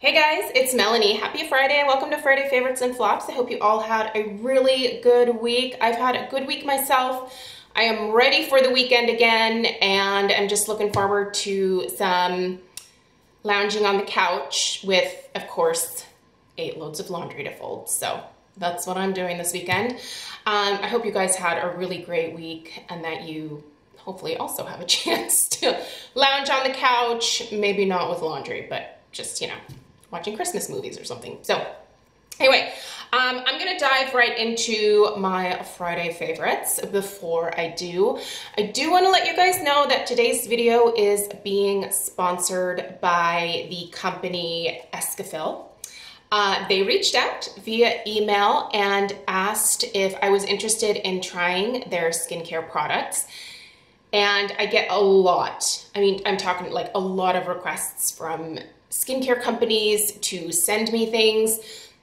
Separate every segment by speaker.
Speaker 1: Hey guys, it's Melanie. Happy Friday. Welcome to Friday Favorites and Flops. I hope you all had a really good week. I've had a good week myself. I am ready for the weekend again and I'm just looking forward to some lounging on the couch with, of course, eight loads of laundry to fold. So that's what I'm doing this weekend. Um, I hope you guys had a really great week and that you hopefully also have a chance to lounge on the couch, maybe not with laundry, but just, you know, watching Christmas movies or something. So anyway, um, I'm gonna dive right into my Friday favorites before I do. I do wanna let you guys know that today's video is being sponsored by the company Eskafil. Uh, they reached out via email and asked if I was interested in trying their skincare products. And I get a lot, I mean, I'm talking like a lot of requests from skincare companies to send me things.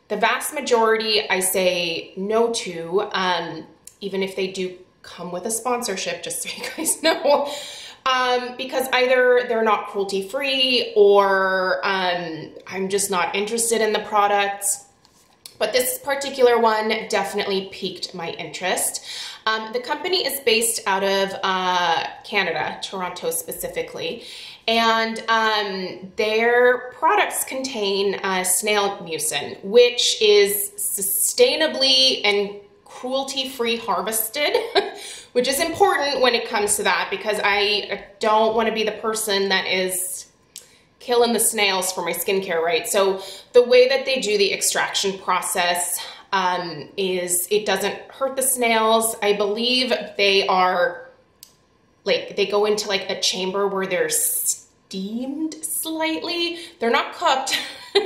Speaker 1: The vast majority I say no to, um, even if they do come with a sponsorship, just so you guys know. Um, because either they're not cruelty free or um, I'm just not interested in the products. But this particular one definitely piqued my interest. Um, the company is based out of uh, Canada, Toronto specifically, and um, their products contain uh, snail mucin, which is sustainably and cruelty-free harvested, which is important when it comes to that because I don't want to be the person that is killing the snails for my skincare, right? So the way that they do the extraction process um, is it doesn't hurt the snails. I believe they are like, they go into like a chamber where they're steamed slightly. They're not cooked.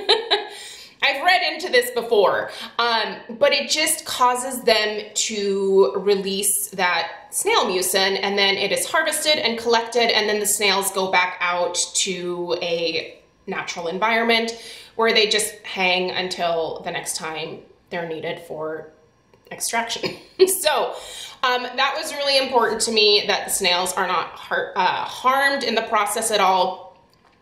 Speaker 1: I've read into this before, um, but it just causes them to release that snail mucin and then it is harvested and collected and then the snails go back out to a natural environment where they just hang until the next time they're needed for extraction. so um, that was really important to me that the snails are not har uh, harmed in the process at all.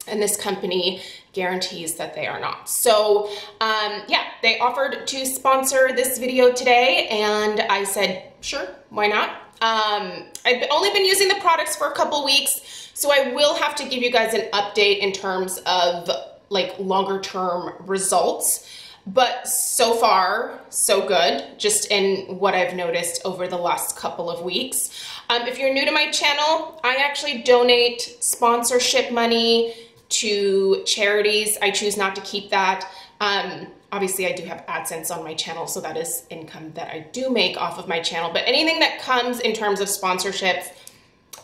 Speaker 1: And this company guarantees that they are not. So um, yeah, they offered to sponsor this video today and I said, sure, why not? Um, I've only been using the products for a couple weeks, so I will have to give you guys an update in terms of like longer term results. But so far, so good, just in what I've noticed over the last couple of weeks. Um, if you're new to my channel, I actually donate sponsorship money to charities. I choose not to keep that. Um, obviously, I do have AdSense on my channel, so that is income that I do make off of my channel. But anything that comes in terms of sponsorships,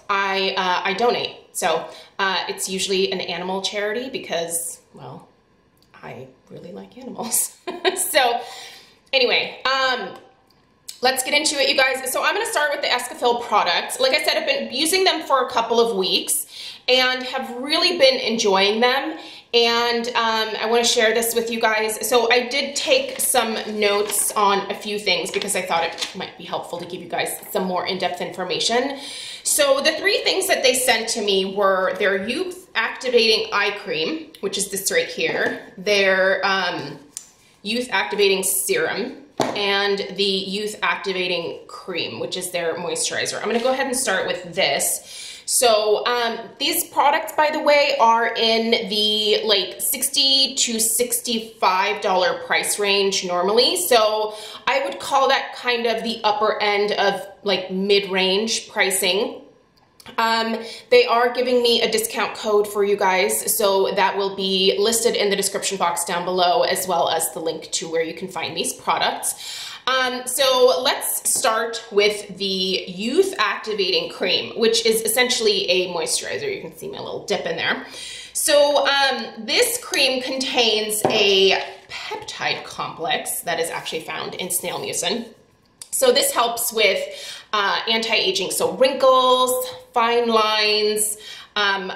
Speaker 1: I, uh, I donate. So uh, it's usually an animal charity because, well, I really like animals. so anyway, um, let's get into it, you guys. So I'm gonna start with the Eskafil products. Like I said, I've been using them for a couple of weeks and have really been enjoying them. And um, I wanna share this with you guys. So I did take some notes on a few things because I thought it might be helpful to give you guys some more in-depth information. So the three things that they sent to me were their youth activating eye cream, which is this right here, their um, youth activating serum, and the youth activating cream, which is their moisturizer. I'm gonna go ahead and start with this. So um, these products, by the way, are in the like 60 to $65 price range normally. So I would call that kind of the upper end of like mid-range pricing. Um, they are giving me a discount code for you guys, so that will be listed in the description box down below, as well as the link to where you can find these products. Um, so let's start with the Youth Activating Cream, which is essentially a moisturizer. You can see my little dip in there. So um, this cream contains a peptide complex that is actually found in snail mucin. So this helps with uh, anti-aging, so wrinkles, fine lines, um,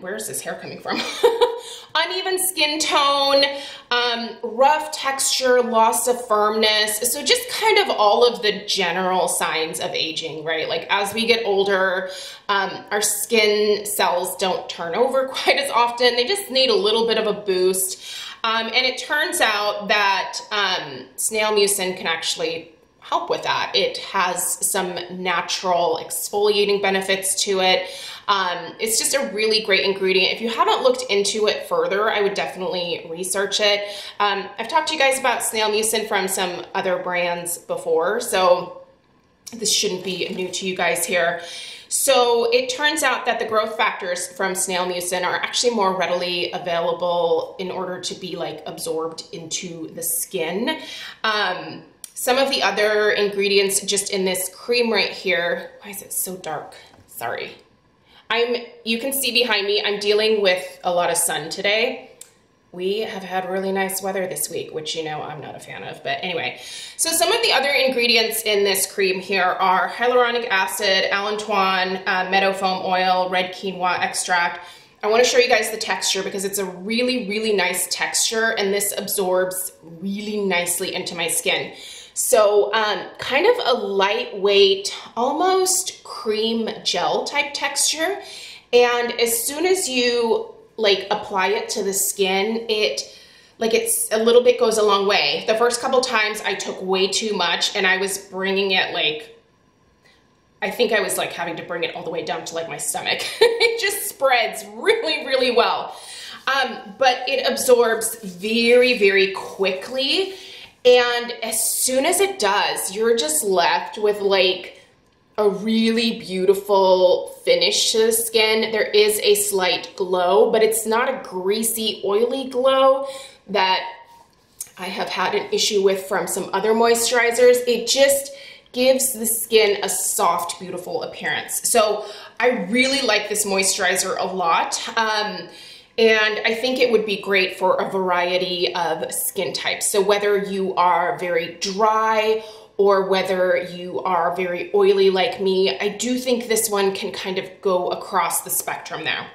Speaker 1: where's this hair coming from? Uneven skin tone, um, rough texture, loss of firmness. So just kind of all of the general signs of aging, right? Like as we get older, um, our skin cells don't turn over quite as often. They just need a little bit of a boost. Um, and it turns out that um, snail mucin can actually help with that. It has some natural exfoliating benefits to it. Um, it's just a really great ingredient. If you haven't looked into it further, I would definitely research it. Um, I've talked to you guys about snail mucin from some other brands before, so this shouldn't be new to you guys here. So it turns out that the growth factors from snail mucin are actually more readily available in order to be like absorbed into the skin. Um, some of the other ingredients just in this cream right here, why is it so dark? Sorry. I'm, you can see behind me, I'm dealing with a lot of sun today. We have had really nice weather this week, which you know I'm not a fan of, but anyway. So some of the other ingredients in this cream here are hyaluronic acid, allantoin, uh, meadow foam oil, red quinoa extract. I wanna show you guys the texture because it's a really, really nice texture and this absorbs really nicely into my skin. So um, kind of a lightweight, almost cream gel type texture. And as soon as you like apply it to the skin, it like it's a little bit goes a long way. The first couple times I took way too much and I was bringing it like, I think I was like having to bring it all the way down to like my stomach. it just spreads really, really well. Um, but it absorbs very, very quickly and as soon as it does, you're just left with like a really beautiful finish to the skin. There is a slight glow, but it's not a greasy, oily glow that I have had an issue with from some other moisturizers. It just gives the skin a soft, beautiful appearance. So I really like this moisturizer a lot. Um, and I think it would be great for a variety of skin types. So whether you are very dry or whether you are very oily like me, I do think this one can kind of go across the spectrum there.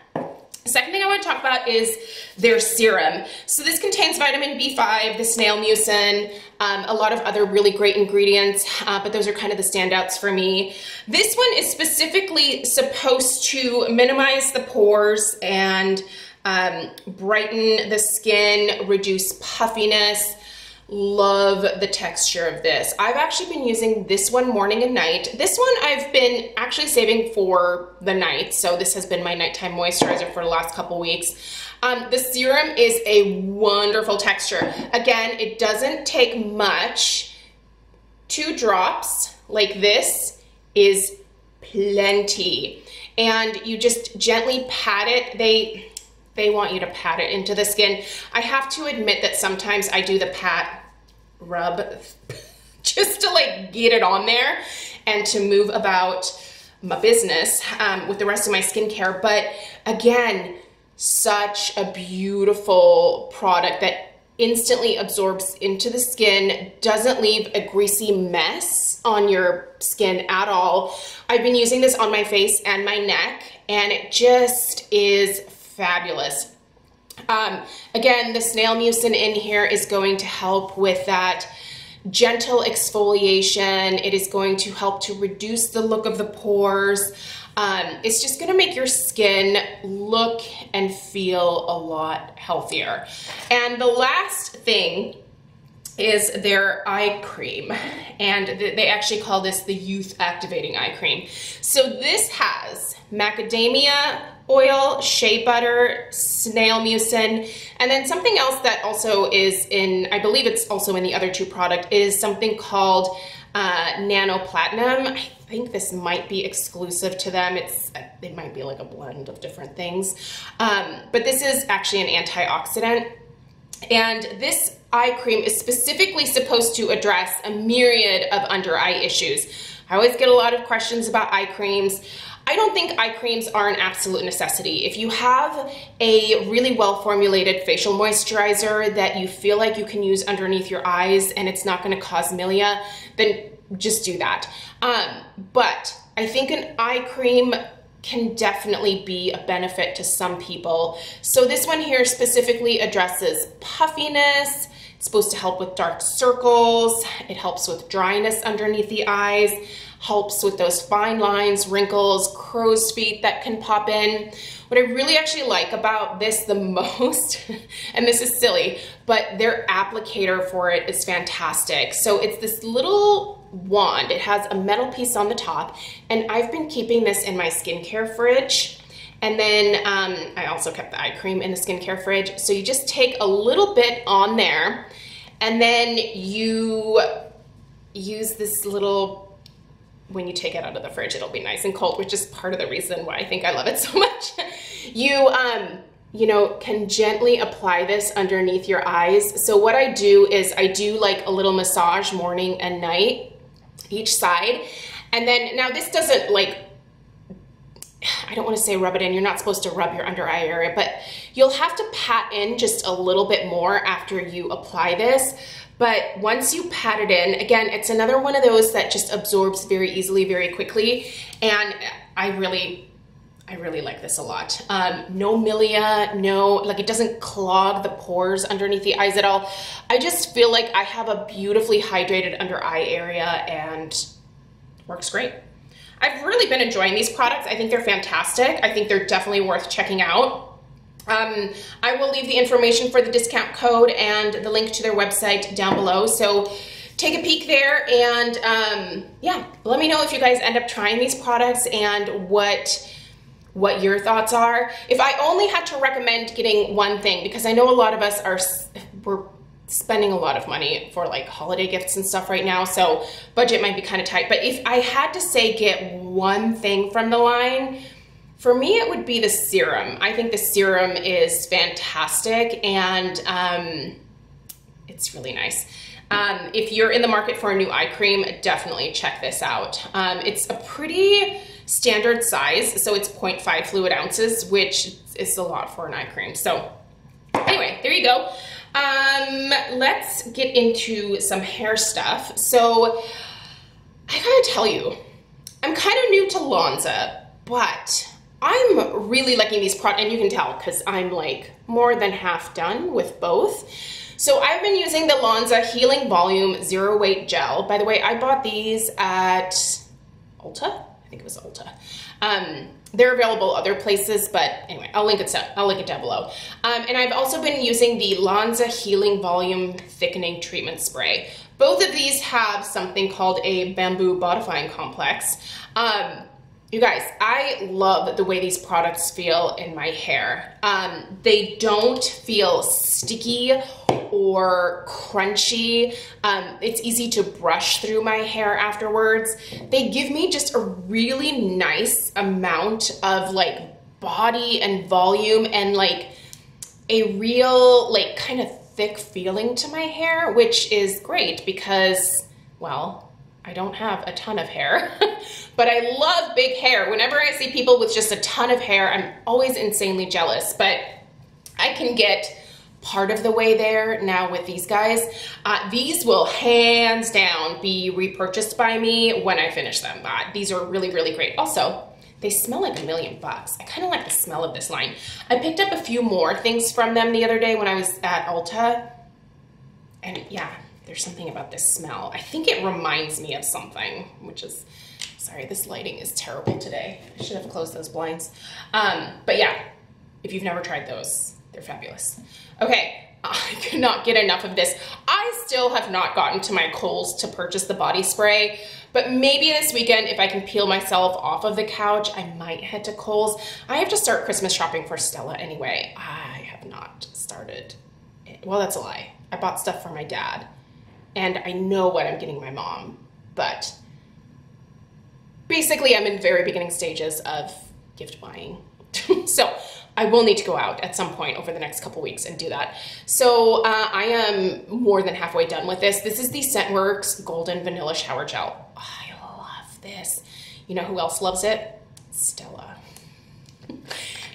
Speaker 1: second thing I want to talk about is their serum. So this contains vitamin B5, the snail mucin, um, a lot of other really great ingredients, uh, but those are kind of the standouts for me. This one is specifically supposed to minimize the pores and um, brighten the skin, reduce puffiness. Love the texture of this. I've actually been using this one morning and night. This one I've been actually saving for the night. So this has been my nighttime moisturizer for the last couple weeks. Um, the serum is a wonderful texture. Again, it doesn't take much. Two drops like this is plenty. And you just gently pat it. They, they want you to pat it into the skin. I have to admit that sometimes I do the pat rub just to like get it on there and to move about my business um, with the rest of my skincare. But again, such a beautiful product that instantly absorbs into the skin, doesn't leave a greasy mess on your skin at all. I've been using this on my face and my neck and it just is fabulous. Um, again, the snail mucin in here is going to help with that gentle exfoliation. It is going to help to reduce the look of the pores. Um, it's just gonna make your skin look and feel a lot healthier. And the last thing is their eye cream. And they actually call this the Youth Activating Eye Cream. So this has macadamia oil, shea butter, snail mucin, and then something else that also is in, I believe it's also in the other two product, is something called uh, nano platinum. I think this might be exclusive to them. It's It might be like a blend of different things. Um, but this is actually an antioxidant. And this eye cream is specifically supposed to address a myriad of under eye issues. I always get a lot of questions about eye creams. I don't think eye creams are an absolute necessity. If you have a really well formulated facial moisturizer that you feel like you can use underneath your eyes and it's not gonna cause milia, then just do that. Um, but I think an eye cream can definitely be a benefit to some people. So this one here specifically addresses puffiness, it's supposed to help with dark circles, it helps with dryness underneath the eyes, helps with those fine lines, wrinkles, crow's feet that can pop in. what I really actually like about this the most, and this is silly, but their applicator for it is fantastic. So it's this little wand. It has a metal piece on the top, and I've been keeping this in my skincare fridge. And then um, I also kept the eye cream in the skincare fridge. So you just take a little bit on there, and then you use this little when you take it out of the fridge, it'll be nice and cold, which is part of the reason why I think I love it so much. you, um, you know, can gently apply this underneath your eyes. So what I do is I do like a little massage morning and night, each side. And then now this doesn't like, I don't want to say rub it in. You're not supposed to rub your under eye area, but you'll have to pat in just a little bit more after you apply this. But once you pat it in, again, it's another one of those that just absorbs very easily, very quickly. And I really, I really like this a lot. Um, no milia, no, like it doesn't clog the pores underneath the eyes at all. I just feel like I have a beautifully hydrated under eye area and works great. I've really been enjoying these products. I think they're fantastic. I think they're definitely worth checking out. Um, I will leave the information for the discount code and the link to their website down below. So take a peek there and um, yeah, let me know if you guys end up trying these products and what what your thoughts are. If I only had to recommend getting one thing, because I know a lot of us are, we're spending a lot of money for like holiday gifts and stuff right now, so budget might be kind of tight. But if I had to say get one thing from the line, for me, it would be the serum. I think the serum is fantastic and um, it's really nice. Um, if you're in the market for a new eye cream, definitely check this out. Um, it's a pretty standard size, so it's 0.5 fluid ounces, which is a lot for an eye cream. So anyway, there you go. Um, let's get into some hair stuff. So I gotta tell you, I'm kind of new to L'anza, but I'm really liking these products, and you can tell because I'm like more than half done with both. So I've been using the L'anza Healing Volume Zero Weight Gel. By the way, I bought these at Ulta. I think it was Ulta. Um, they're available other places, but anyway, I'll link it down, I'll link it down below. Um, and I've also been using the L'anza Healing Volume Thickening Treatment Spray. Both of these have something called a bamboo bodifying complex. Um, you guys, I love the way these products feel in my hair. Um, they don't feel sticky or crunchy. Um, it's easy to brush through my hair afterwards. They give me just a really nice amount of like body and volume and like a real like kind of thick feeling to my hair, which is great because, well, I don't have a ton of hair, but I love big hair. Whenever I see people with just a ton of hair, I'm always insanely jealous, but I can get part of the way there now with these guys. Uh, these will hands down be repurchased by me when I finish them. Uh, these are really, really great. Also, they smell like a million bucks. I kind of like the smell of this line. I picked up a few more things from them the other day when I was at Ulta. And yeah, there's something about this smell. I think it reminds me of something, which is, sorry, this lighting is terrible today. I should have closed those blinds. Um, but yeah, if you've never tried those, they're fabulous. Okay, I could not get enough of this. I still have not gotten to my Kohl's to purchase the body spray, but maybe this weekend, if I can peel myself off of the couch, I might head to Kohl's. I have to start Christmas shopping for Stella anyway. I have not started. Well, that's a lie. I bought stuff for my dad and I know what I'm getting my mom, but basically I'm in very beginning stages of gift buying. so I will need to go out at some point over the next couple weeks and do that. So uh, I am more than halfway done with this. This is the Scentworx Golden Vanilla Shower Gel. Oh, I love this. You know who else loves it? Stella.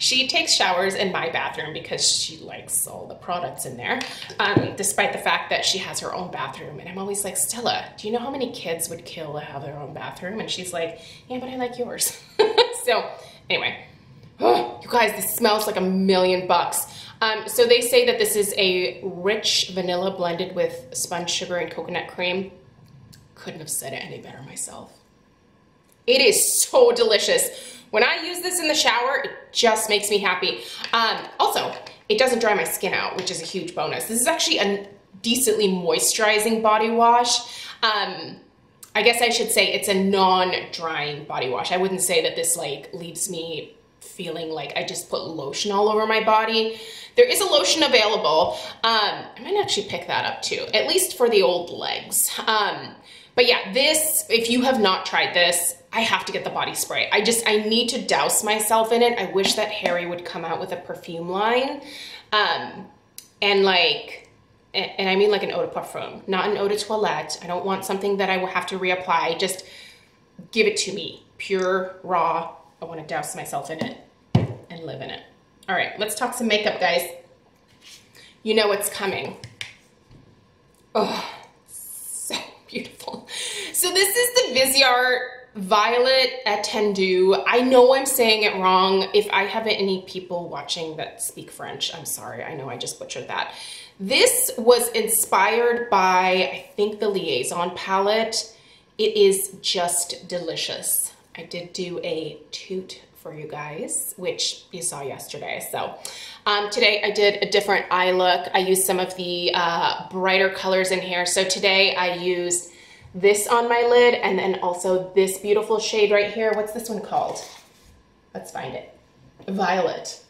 Speaker 1: She takes showers in my bathroom because she likes all the products in there, um, despite the fact that she has her own bathroom. And I'm always like, Stella, do you know how many kids would kill to have their own bathroom? And she's like, yeah, but I like yours. so anyway, oh, you guys, this smells like a million bucks. Um, so they say that this is a rich vanilla blended with sponge sugar and coconut cream. Couldn't have said it any better myself. It is so delicious when I use this in the shower, it just makes me happy. Um, also, it doesn't dry my skin out, which is a huge bonus. This is actually a decently moisturizing body wash. Um, I guess I should say it's a non-drying body wash. I wouldn't say that this like leaves me feeling like I just put lotion all over my body. There is a lotion available. Um, I might actually pick that up too, at least for the old legs. Um, but yeah, this, if you have not tried this, I have to get the body spray. I just, I need to douse myself in it. I wish that Harry would come out with a perfume line. Um, and like, and I mean like an eau de parfum, not an eau de toilette. I don't want something that I will have to reapply. Just give it to me, pure, raw. I want to douse myself in it and live in it. All right, let's talk some makeup, guys. You know what's coming. Oh, so beautiful. So this is the Viseart Violette Etendu. I know I'm saying it wrong. If I have any people watching that speak French, I'm sorry. I know I just butchered that. This was inspired by, I think, the Liaison palette. It is just delicious. I did do a toot for you guys, which you saw yesterday. So um, today I did a different eye look. I used some of the uh, brighter colors in here. So today I used this on my lid and then also this beautiful shade right here. What's this one called? Let's find it. Violet.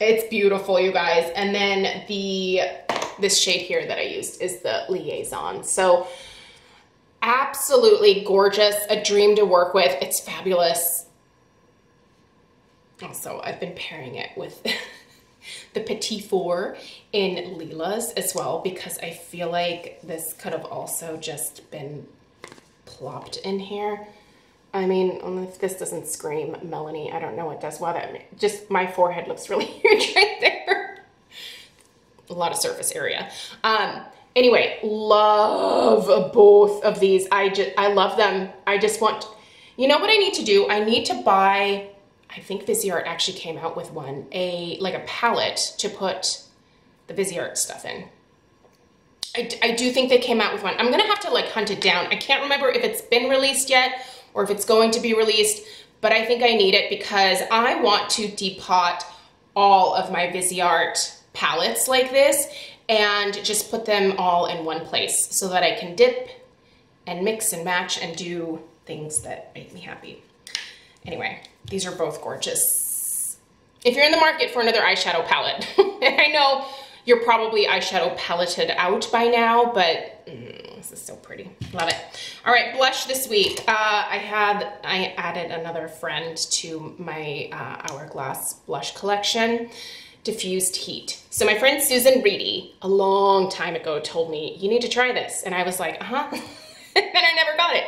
Speaker 1: It's beautiful, you guys. And then the this shade here that I used is the Liaison. So absolutely gorgeous, a dream to work with. It's fabulous. Also, I've been pairing it with the Petit Four in Lilas as well because I feel like this could have also just been plopped in here. I mean, if this doesn't scream Melanie, I don't know what does. Well, that just my forehead looks really huge right there. A lot of surface area. Um, anyway, love both of these. I just, I love them. I just want, you know what I need to do? I need to buy I think Viseart actually came out with one, a like a palette to put the Viseart stuff in. I, I do think they came out with one. I'm gonna have to like hunt it down. I can't remember if it's been released yet or if it's going to be released, but I think I need it because I want to depot all of my Viseart palettes like this and just put them all in one place so that I can dip and mix and match and do things that make me happy. Anyway, these are both gorgeous. If you're in the market for another eyeshadow palette, I know you're probably eyeshadow paletted out by now, but mm, this is so pretty. Love it. All right, blush this week. Uh, I had, I added another friend to my uh, Hourglass blush collection, Diffused Heat. So my friend Susan Reedy, a long time ago, told me, you need to try this. And I was like, uh-huh. and I never got it.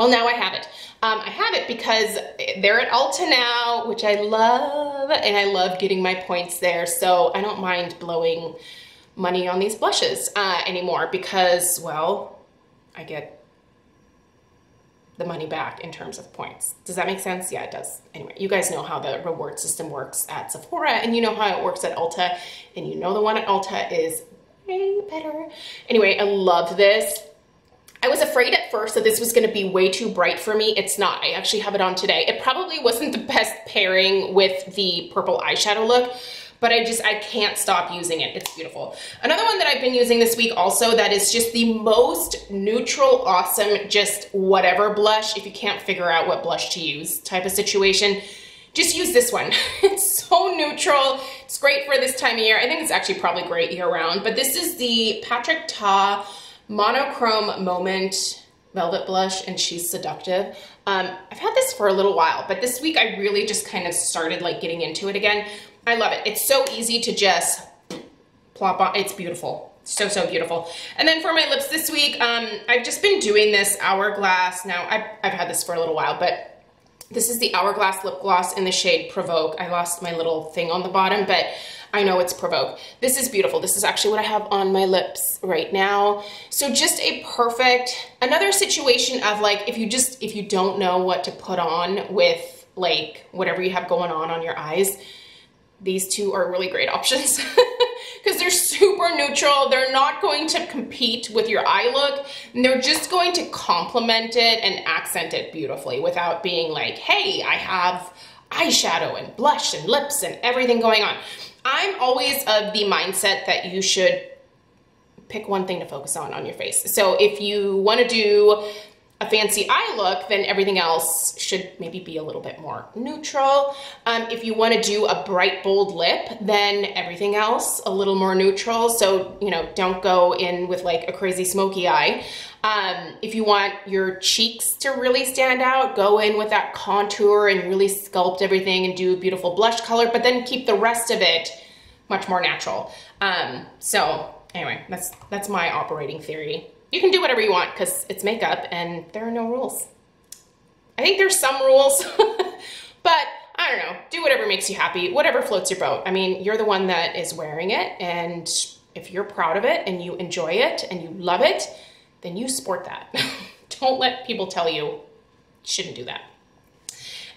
Speaker 1: Well, now I have it. Um, I have it because they're at Ulta now, which I love, and I love getting my points there. So I don't mind blowing money on these blushes uh, anymore because, well, I get the money back in terms of points. Does that make sense? Yeah, it does. Anyway, you guys know how the reward system works at Sephora and you know how it works at Ulta and you know the one at Ulta is way better. Anyway, I love this. I was afraid at first that this was gonna be way too bright for me. It's not, I actually have it on today. It probably wasn't the best pairing with the purple eyeshadow look, but I just, I can't stop using it. It's beautiful. Another one that I've been using this week also that is just the most neutral, awesome, just whatever blush, if you can't figure out what blush to use type of situation, just use this one. It's so neutral. It's great for this time of year. I think it's actually probably great year round, but this is the Patrick Ta Monochrome Moment Velvet Blush and She's Seductive. Um, I've had this for a little while, but this week I really just kind of started like getting into it again. I love it. It's so easy to just plop on. It's beautiful. So, so beautiful. And then for my lips this week, um, I've just been doing this Hourglass. Now, I've, I've had this for a little while, but this is the Hourglass Lip Gloss in the shade Provoke. I lost my little thing on the bottom, but I know it's Provoke. This is beautiful. This is actually what I have on my lips right now. So just a perfect, another situation of like, if you just, if you don't know what to put on with like whatever you have going on on your eyes, these two are really great options because they're super neutral. They're not going to compete with your eye look. And they're just going to complement it and accent it beautifully without being like, hey, I have eyeshadow and blush and lips and everything going on. I'm always of the mindset that you should pick one thing to focus on on your face. So if you want to do a fancy eye look, then everything else should maybe be a little bit more neutral. Um, if you want to do a bright, bold lip, then everything else a little more neutral. So, you know, don't go in with like a crazy smoky eye. Um, if you want your cheeks to really stand out, go in with that contour and really sculpt everything and do a beautiful blush color, but then keep the rest of it much more natural. Um, so anyway, that's, that's my operating theory you can do whatever you want because it's makeup and there are no rules. I think there's some rules, but I don't know. Do whatever makes you happy, whatever floats your boat. I mean, you're the one that is wearing it, and if you're proud of it and you enjoy it and you love it, then you sport that. don't let people tell you shouldn't do that.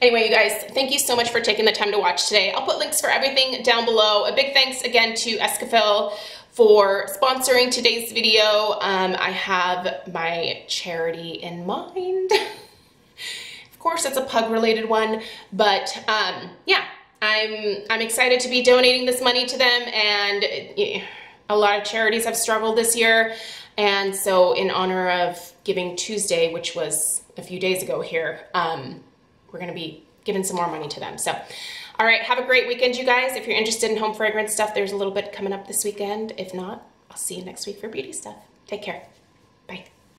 Speaker 1: Anyway, you guys, thank you so much for taking the time to watch today. I'll put links for everything down below. A big thanks again to Eskafil for sponsoring today's video. Um, I have my charity in mind. of course, it's a pug related one, but um, yeah, I'm, I'm excited to be donating this money to them and a lot of charities have struggled this year. And so in honor of Giving Tuesday, which was a few days ago here, um, we're gonna be giving some more money to them. So all right, have a great weekend, you guys. If you're interested in home fragrance stuff, there's a little bit coming up this weekend. If not, I'll see you next week for beauty stuff. Take care.